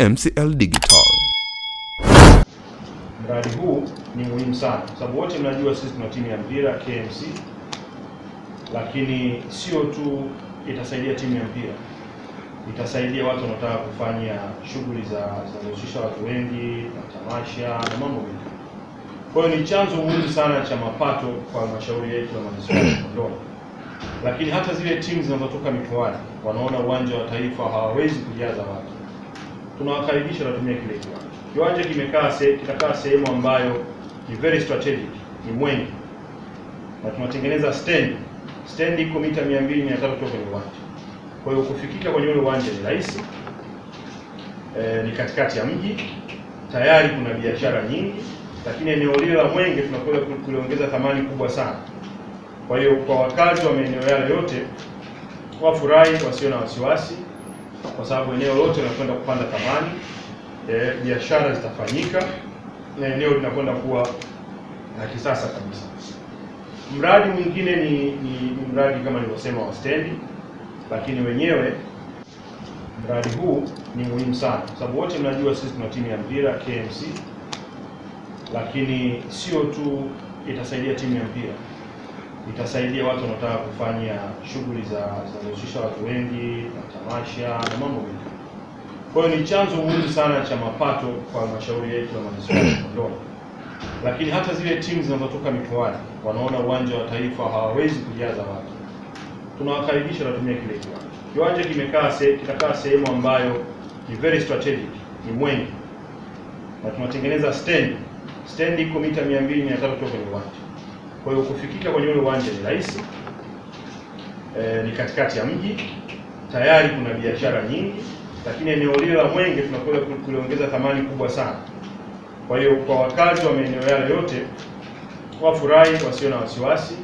MCL Digital. Mradi huu ni muhimu sana kwa sababu wote mnajua sisi tuna timu ya mpira KMC, lakini sio tu itasaidia timu ya mpira, itasaidia watu wanaotaka kufanya shughuli za zinazohusisha watu wengi, matamasha na mambo mengi. Kwa hiyo ni chanzo muhimu sana cha mapato kwa halmashauri yetu ya manispaa ya Kondoa Lakini hata zile timu zinazotoka mikoani wanaona uwanja wa Taifa hawawezi kujaza watu, tunawakaribisha watumie kile kiwanja. Kiwanja kimekaa se, kitakaa sehemu ambayo ni very strategic, ni Mwenge, na tunatengeneza stand. Stand iko mita 200 300 kutoka kwenye uwanja, kwa hiyo kufikika kwenye ule uwanja ni rahisi. E, ni katikati ya mji, tayari kuna biashara nyingi, lakini eneo lile la Mwenge tunakwenda kuliongeza thamani kubwa sana. Kwa hiyo kwa wakazi wa maeneo yale yote wafurahi, wasio na wasiwasi, kwa sababu eneo lote linakwenda kupanda thamani, e, biashara zitafanyika na eneo linakwenda kuwa la kisasa kabisa. Mradi mwingine ni, ni, ni mradi kama nilivyosema wa stendi, lakini wenyewe mradi huu ni muhimu sana kwa sababu wote mnajua sisi tuna timu ya mpira KMC, lakini sio tu itasaidia timu ya mpira, itasaidia watu wanaotaka kufanya shughuli za zinazohusisha watu wengi, matamasha na mambo mengi. Kwa hiyo ni chanzo muhimu sana cha mapato kwa halmashauri yetu ya manispaa ya Kondoa. Lakini hata zile timu zinazotoka mikoani wanaona uwanja wa Taifa hawawezi kujaza watu, tunawakaribisha watumie kile kiwanja. Kiwanja kimekaa se, kitakaa sehemu ambayo ni very strategic, ni mwengi, na tunatengeneza stendi. Stendi iko mita 200 300 kutoka kwenye uwanja, kwa hiyo kufikika kwenye ule uwanja ni rahisi. E, ni katikati ya mji, tayari kuna biashara nyingi, lakini eneo lile la Mwenge tunakwenda kuliongeza thamani kubwa sana. Kwa hiyo kwa wakazi wa maeneo yale yote wafurahi, wasio na wasiwasi,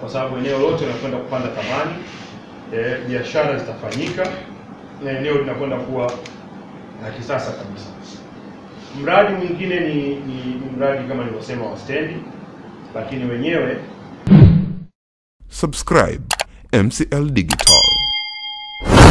kwa sababu eneo lote linakwenda kupanda thamani, e, biashara zitafanyika na eneo linakwenda kuwa la kisasa kabisa. Mradi mwingine ni, ni, ni mradi kama nilivyosema wa stendi, lakini wenyewe Subscribe MCL Digital.